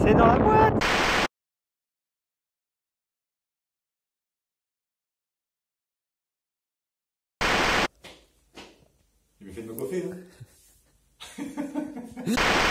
C'est dans la boîte. Tu me fais de me coiffer, hein?